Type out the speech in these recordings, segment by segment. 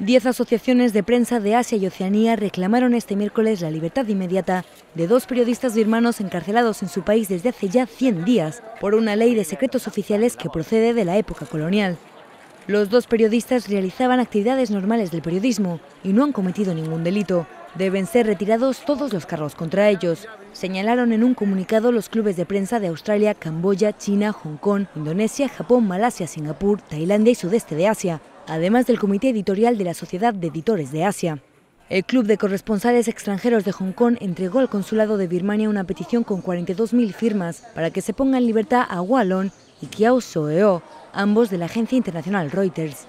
Diez asociaciones de prensa de Asia y Oceanía reclamaron este miércoles la libertad inmediata de dos periodistas birmanos encarcelados en su país desde hace ya 100 días por una ley de secretos oficiales que procede de la época colonial. Los dos periodistas realizaban actividades normales del periodismo y no han cometido ningún delito. Deben ser retirados todos los cargos contra ellos, señalaron en un comunicado los clubes de prensa de Australia, Camboya, China, Hong Kong, Indonesia, Japón, Malasia, Singapur, Tailandia y Sudeste de Asia, además del comité editorial de la Sociedad de Editores de Asia. El Club de Corresponsales Extranjeros de Hong Kong entregó al Consulado de Birmania una petición con 42.000 firmas para que se ponga en libertad a Wallon y Kiao Soeo, ambos de la agencia internacional Reuters.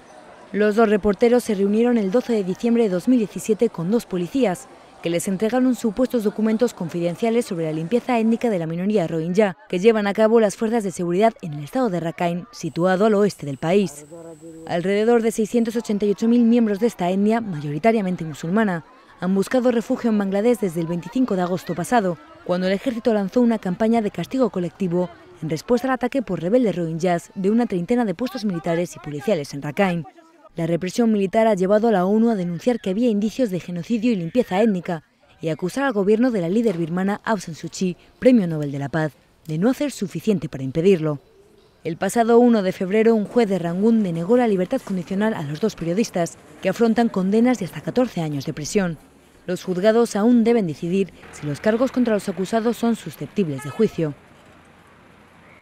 Los dos reporteros se reunieron el 12 de diciembre de 2017 con dos policías que les entregaron supuestos documentos confidenciales sobre la limpieza étnica de la minoría rohingya que llevan a cabo las fuerzas de seguridad en el estado de Rakhine, situado al oeste del país. Alrededor de 688.000 miembros de esta etnia, mayoritariamente musulmana, han buscado refugio en Bangladesh desde el 25 de agosto pasado, cuando el ejército lanzó una campaña de castigo colectivo en respuesta al ataque por rebeldes rohingyas de una treintena de puestos militares y policiales en Rakhine. La represión militar ha llevado a la ONU a denunciar que había indicios de genocidio y limpieza étnica y acusar al gobierno de la líder birmana Aung San Suu Kyi, Premio Nobel de la Paz, de no hacer suficiente para impedirlo. El pasado 1 de febrero, un juez de Rangún denegó la libertad condicional a los dos periodistas, que afrontan condenas de hasta 14 años de prisión. Los juzgados aún deben decidir si los cargos contra los acusados son susceptibles de juicio.